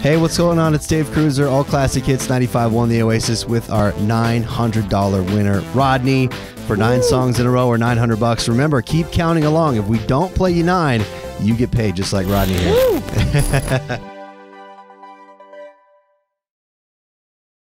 Hey, what's going on? It's Dave Cruiser, All Classic Hits 95 one the Oasis with our $900 winner, Rodney, for nine songs in a row or 900 bucks. Remember, keep counting along. If we don't play you nine, you get paid just like Rodney here.